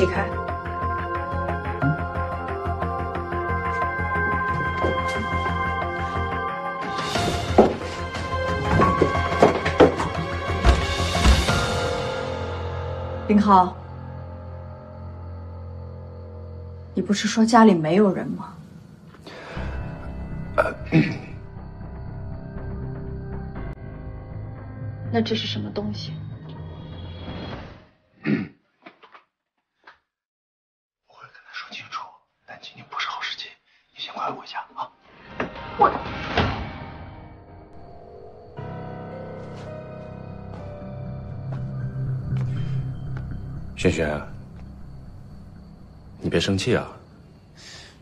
起开。林浩，你不是说家里没有人吗？那这是什么东西？轩轩，你别生气啊，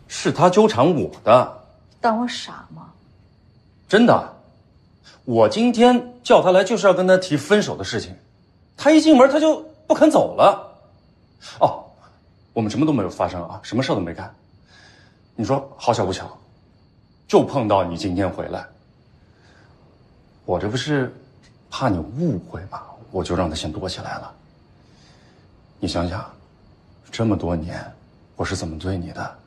是他纠缠我的。当我傻吗？真的，我今天叫他来就是要跟他提分手的事情，他一进门他就不肯走了。哦，我们什么都没有发生啊，什么事都没干。你说好巧不巧，就碰到你今天回来，我这不是怕你误会嘛，我就让他先躲起来了。你想想，这么多年我是怎么对你的，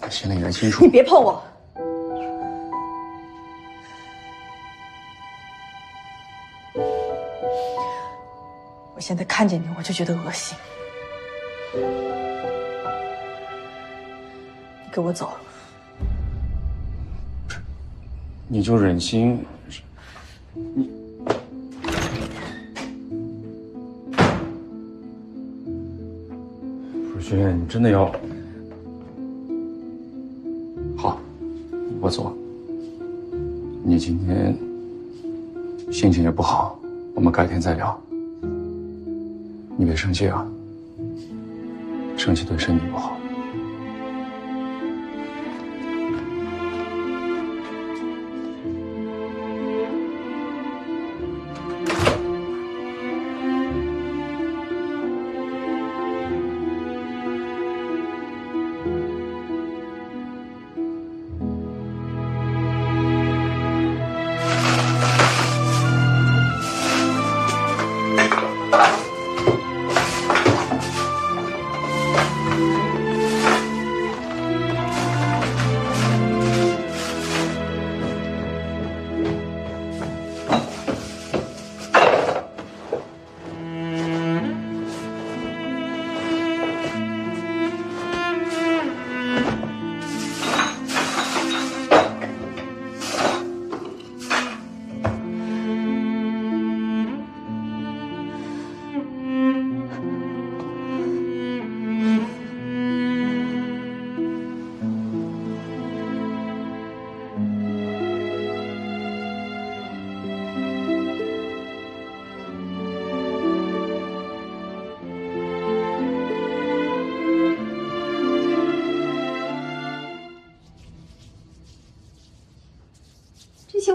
我心里人清楚。你别碰我！我现在看见你我就觉得恶心。你给我走！你就忍心你？学院，你真的要？好，我走。你今天心情也不好，我们改天再聊。你别生气啊，生气对身体不好。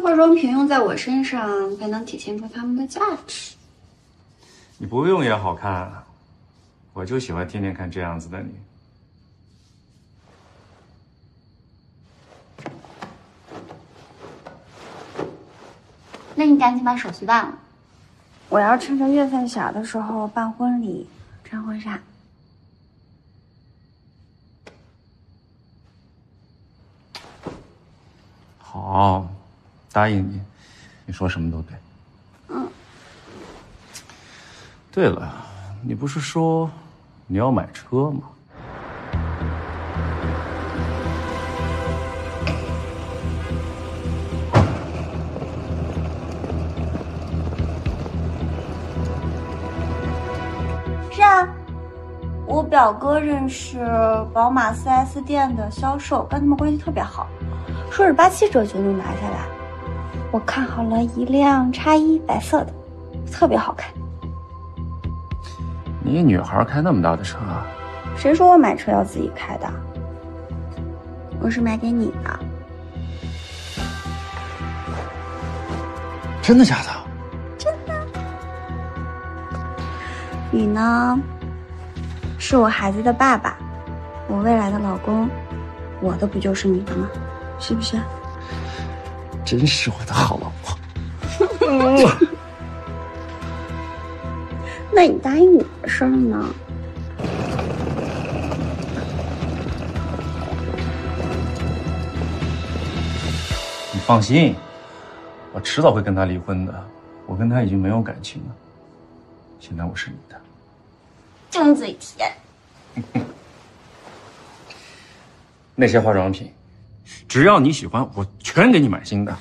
化妆品用在我身上，才能体现出它们的价值。你不用也好看，我就喜欢天天看这样子的你。那你赶紧把手续办了，我要趁着月份小的时候办婚礼、穿婚纱。好。答应你，你说什么都对。嗯。对了，你不是说你要买车吗？是啊，我表哥认识宝马 4S 店的销售，跟他们关系特别好，说是八七折就能拿下来。我看好了一辆叉一，白色的，特别好看。你女孩开那么大的车？啊谁说我买车要自己开的？我是买给你的。真的假的？真的。你呢？是我孩子的爸爸，我未来的老公，我的不就是你的吗？是不是？真是我的好老婆。那你答应我的事儿呢？你放心，我迟早会跟他离婚的。我跟他已经没有感情了，现在我是你的。张嘴甜。那些化妆品，只要你喜欢，我全给你买新的。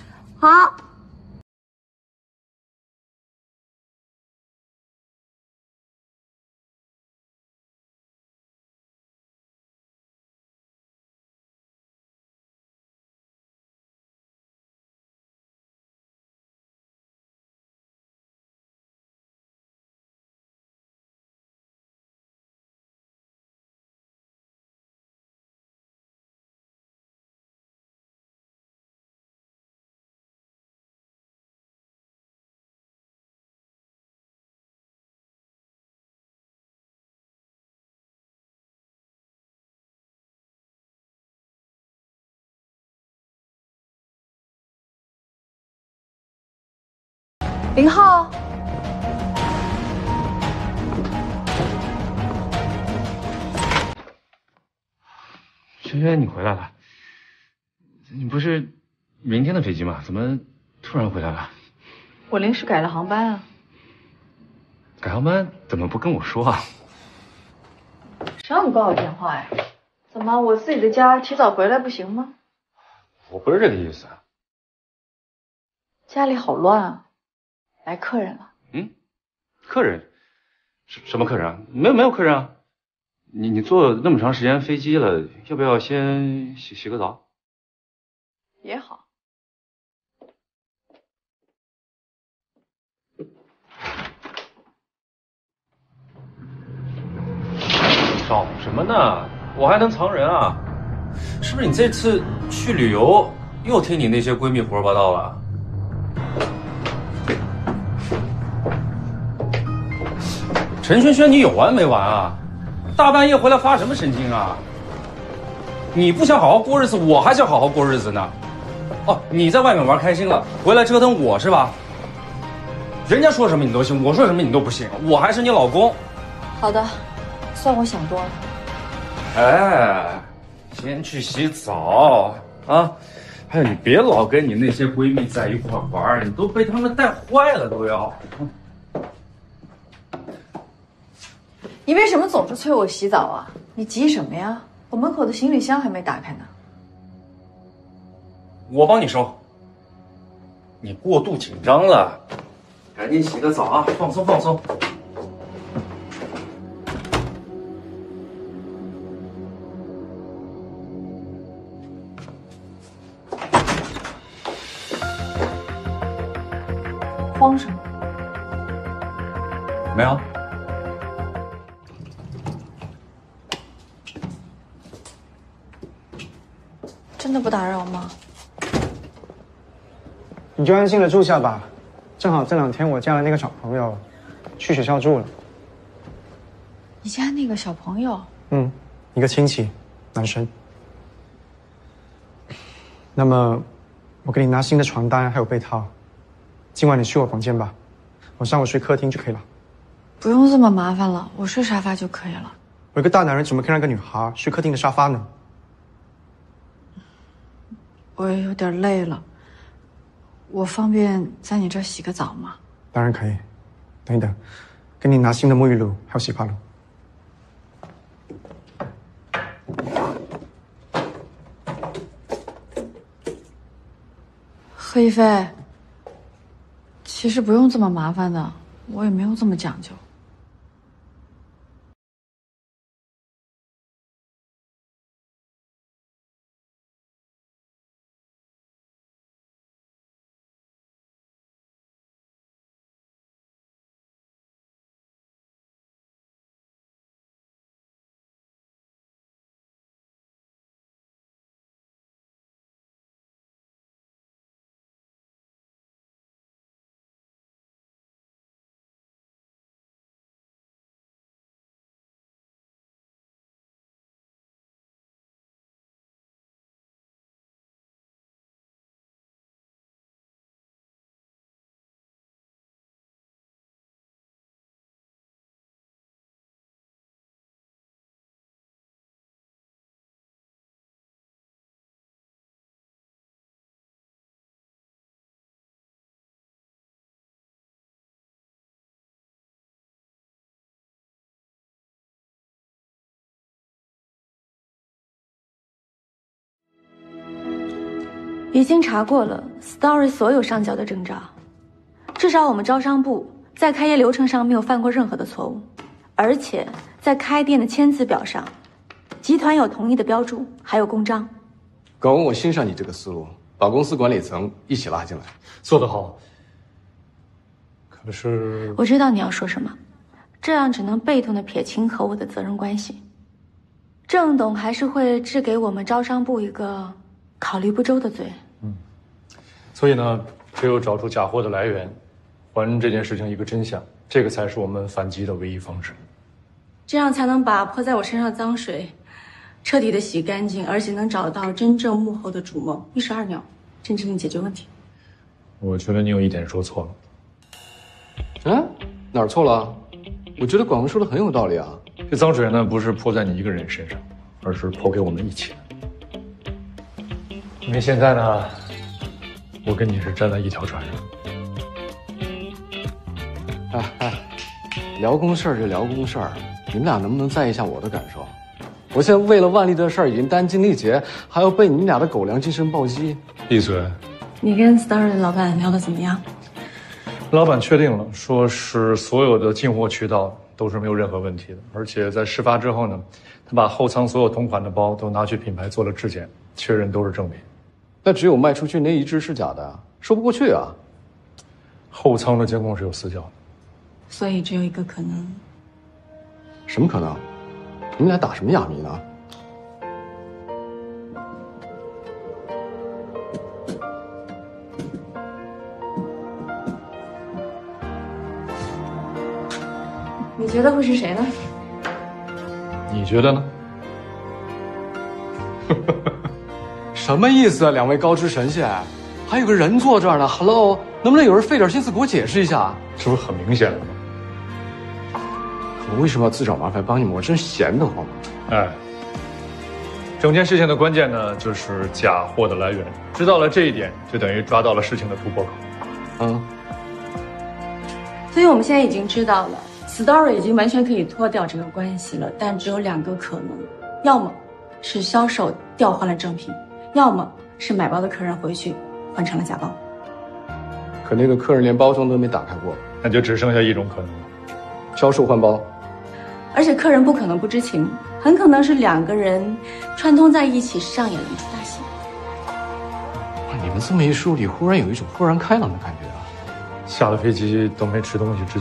林浩，轩轩，你回来了。你不是明天的飞机吗？怎么突然回来了？我临时改了航班啊。改航班怎么不跟我说啊？谁让你挂我电话呀？怎么，我自己的家提早回来不行吗？我不是这个意思。家里好乱啊。来客人了？嗯，客人？什什么客人啊？没有没有客人啊。你你坐那么长时间飞机了，要不要先洗洗个澡？也好。找什么呢？我还能藏人啊？是不是你这次去旅游又听你那些闺蜜胡说八道了？陈轩轩，你有完没完啊？大半夜回来发什么神经啊？你不想好好过日子，我还想好好过日子呢。哦，你在外面玩开心了，回来折腾我是吧？人家说什么你都信，我说什么你都不信，我还是你老公。好的，算我想多了。哎，先去洗澡啊！还有，你别老跟你那些闺蜜在一块玩，你都被她们带坏了都要。你为什么总是催我洗澡啊？你急什么呀？我门口的行李箱还没打开呢。我帮你收。你过度紧张了，赶紧洗个澡啊，放松放松。慌什么？没有。真的不打扰吗？你就安心的住下吧，正好这两天我家的那个小朋友去学校住了。你家那个小朋友？嗯，一个亲戚，男生。那么，我给你拿新的床单还有被套，今晚你去我房间吧，我上午睡客厅就可以了。不用这么麻烦了，我睡沙发就可以了。我一个大男人怎么可以让个女孩睡客厅的沙发呢？我也有点累了，我方便在你这儿洗个澡吗？当然可以，等一等，给你拿新的沐浴露还有洗发露。贺一飞，其实不用这么麻烦的，我也没有这么讲究。已经查过了 Story 所有上交的证照，至少我们招商部在开业流程上没有犯过任何的错误，而且在开店的签字表上，集团有同意的标注，还有公章。耿文，我欣赏你这个思路，把公司管理层一起拉进来。做得好。可是我知道你要说什么，这样只能被动的撇清和我的责任关系。郑董还是会置给我们招商部一个考虑不周的罪。嗯所以呢，只有找出假货的来源，还这件事情一个真相，这个才是我们反击的唯一方式。这样才能把泼在我身上的脏水彻底的洗干净，而且能找到真正幕后的主谋，一石二鸟，真正的解决问题。我觉得你有一点说错了。嗯，哪儿错了？我觉得广文说的很有道理啊。这脏水呢，不是泼在你一个人身上，而是泼给我们一起的。因为现在呢，我跟你是站在一条船上。哎哎，聊公事儿就聊公事儿，你们俩能不能在意一下我的感受？我现在为了万丽的事儿已经殚精力竭，还要被你们俩的狗粮精神暴击。闭嘴！你跟 Story 的老板聊的怎么样？老板确定了，说是所有的进货渠道都是没有任何问题的，而且在事发之后呢，他把后仓所有同款的包都拿去品牌做了质检，确认都是正品。那只有卖出去那一只是假的，说不过去啊。后仓的监控是有死角的，所以只有一个可能，什么可能？你们俩打什么哑谜呢？你觉得会是谁呢？你觉得呢？什么意思啊？两位高知神仙，还有个人坐这儿呢。Hello，能不能有人费点心思给我解释一下？这不是很明显了吗？我为什么要自找麻烦帮你们？我真闲得慌。哎，整件事情的关键呢，就是假货的来源。知道了这一点，就等于抓到了事情的突破口。嗯，所以我们现在已经知道了，Story 已经完全可以脱掉这个关系了，但只有两个可能：要么是销售调换了正品，要么是买包的客人回去换成了假包。可那个客人连包装都没打开过，那就只剩下一种可能了。销售换包。而且客人不可能不知情，很可能是两个人串通在一起上演了一出大戏。你们这么一梳理，忽然有一种豁然开朗的感觉啊。下了飞机都没吃东西之前。